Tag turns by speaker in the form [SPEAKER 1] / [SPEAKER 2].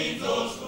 [SPEAKER 1] in those